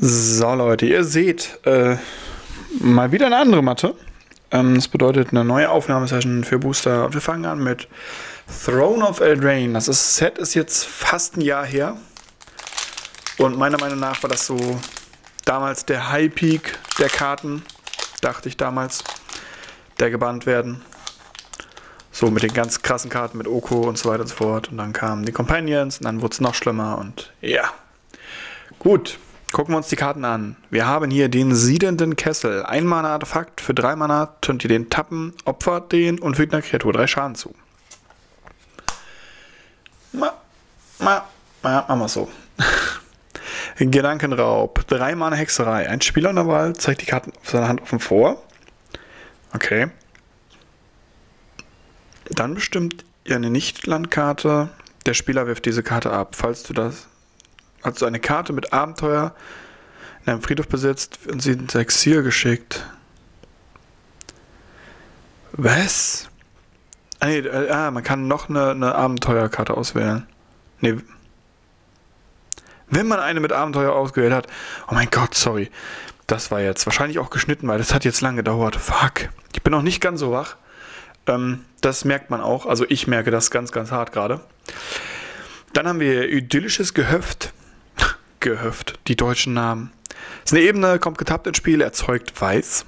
So Leute, ihr seht äh, mal wieder eine andere Matte. Ähm, das bedeutet eine neue Aufnahmesession für Booster. Und wir fangen an mit Throne of Eldraine. Das ist, Set ist jetzt fast ein Jahr her. Und meiner Meinung nach war das so damals der High Peak der Karten, dachte ich damals, der gebannt werden. So mit den ganz krassen Karten mit Oko und so weiter und so fort. Und dann kamen die Companions und dann wurde es noch schlimmer und ja. Gut, Gucken wir uns die Karten an. Wir haben hier den siedenden Kessel. Ein Mana-Artefakt für drei Mana könnt ihr den tappen, opfert den und fügt einer Kreatur drei Schaden zu. Ma, ma, ma, machen wir so. Gedankenraub. Drei Mana Hexerei. Ein Spieler in der Wahl zeigt die Karten auf seiner Hand offen vor. Okay. Dann bestimmt ihr eine Nicht-Landkarte. Der Spieler wirft diese Karte ab. Falls du das also eine Karte mit Abenteuer in einem Friedhof besitzt und sie ins Exil geschickt. Was? Ah, nee, ah, man kann noch eine, eine Abenteuerkarte auswählen. Nee. Wenn man eine mit Abenteuer ausgewählt hat. Oh mein Gott, sorry. Das war jetzt wahrscheinlich auch geschnitten, weil das hat jetzt lange gedauert. Fuck. Ich bin noch nicht ganz so wach. Ähm, das merkt man auch. Also ich merke das ganz, ganz hart gerade. Dann haben wir idyllisches Gehöft gehöft, die deutschen Namen. Ist eine Ebene, kommt getappt ins Spiel, erzeugt weiß.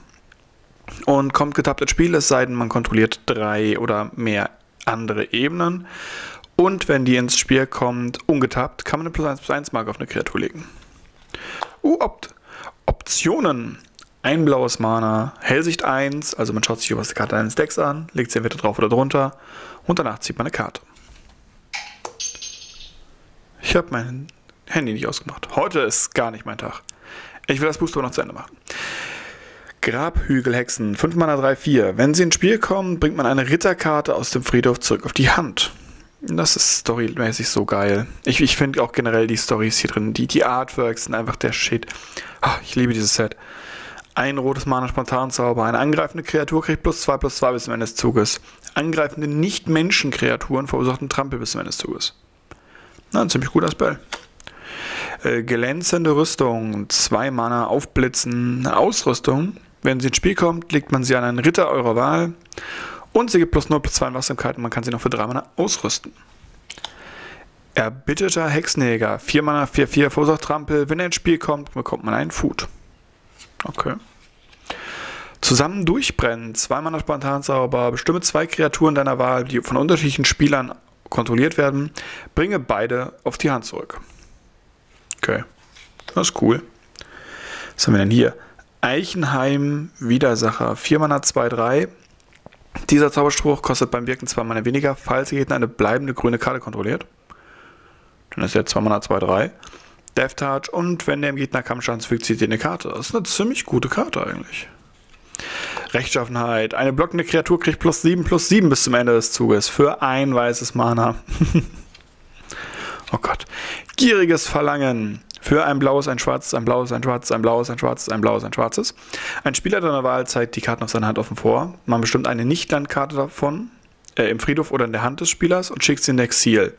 Und kommt getappt ins Spiel, es sei denn, man kontrolliert drei oder mehr andere Ebenen. Und wenn die ins Spiel kommt, ungetappt, kann man eine plus 1 plus 1 Marke auf eine Kreatur legen. Uh, Opt Optionen. Ein blaues Mana, Hellsicht 1, also man schaut sich über die Karte eines Decks an, legt sie entweder drauf oder drunter und danach zieht man eine Karte. Ich habe meinen Handy nicht ausgemacht. Heute ist gar nicht mein Tag. Ich will das Booster noch zu Ende machen. Grabhügelhexen, 5 Mana 3, 4. Wenn sie ins Spiel kommen, bringt man eine Ritterkarte aus dem Friedhof zurück auf die Hand. Das ist storymäßig so geil. Ich, ich finde auch generell die Stories hier drin, die, die Artworks sind einfach der Shit. Oh, ich liebe dieses Set. Ein rotes Mana Spontanzauber. Eine angreifende Kreatur kriegt plus 2 plus 2 bis zum Ende des Zuges. Angreifende Nicht-Menschen-Kreaturen verursachen Trampel bis zum Ende des Zuges. Na, ein ziemlich guter Spell. Äh, glänzende Rüstung, zwei Mana aufblitzen, Ausrüstung. Wenn sie ins Spiel kommt, legt man sie an einen Ritter eurer Wahl. Und sie gibt plus 0 plus 2 in Wachsamkeit und man kann sie noch für 3 Mana ausrüsten. Erbitterter Hexenjäger, 4 Mana, 4, 4, verursacht Trampel. Wenn er ins Spiel kommt, bekommt man einen Food. Okay. Zusammen durchbrennen, 2 Mana Spontanzauber, bestimme zwei Kreaturen deiner Wahl, die von unterschiedlichen Spielern kontrolliert werden, bringe beide auf die Hand zurück. Okay. Das ist cool. Was haben wir denn hier? Eichenheim Widersacher. 4 Mana 2, 3. Dieser Zauberspruch kostet beim Wirken 2 Mana weniger, falls der Gegner eine bleibende grüne Karte kontrolliert. Dann ist er 2 Mana 2, 3. Death Touch und wenn der im Gegner Kampfschaden zufügt, zieht ihr eine Karte. Das ist eine ziemlich gute Karte eigentlich. Rechtschaffenheit. Eine blockende Kreatur kriegt plus 7 plus 7 bis zum Ende des Zuges für ein weißes Mana. oh Gott. Gieriges Verlangen. Für ein blaues, ein schwarzes, ein blaues, ein schwarzes, ein blaues, ein schwarzes, ein blaues, ein schwarzes. Ein Spieler deiner Wahl zeigt die Karten auf seiner Hand offen vor. Man bestimmt eine Nicht-Landkarte davon äh, im Friedhof oder in der Hand des Spielers und schickt sie in Exil.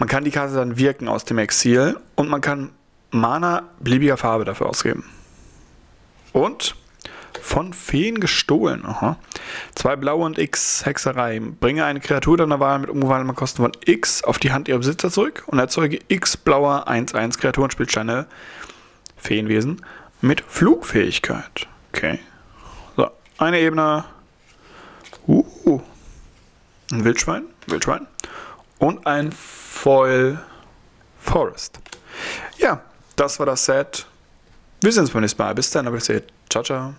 Man kann die Karte dann wirken aus dem Exil und man kann Mana beliebiger Farbe dafür ausgeben. Und von Feen gestohlen. Aha. Zwei blaue und X Hexerei. Bringe eine Kreatur deiner Wahl mit umgewandelten Kosten von X auf die Hand ihrer Besitzer zurück und erzeuge X blauer 1-1 Kreaturenspielsteine Feenwesen mit Flugfähigkeit. Okay. So, eine Ebene. Uh, ein Wildschwein, Wildschwein. Und ein Foil Forest. Ja, das war das Set. Wir sehen uns beim nächsten Mal. Bis dann, aber ciao, ciao.